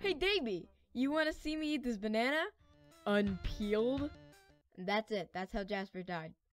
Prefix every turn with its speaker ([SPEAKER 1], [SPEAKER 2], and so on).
[SPEAKER 1] Hey, Davey, you want to see me eat this banana? Unpeeled? That's it. That's how Jasper died.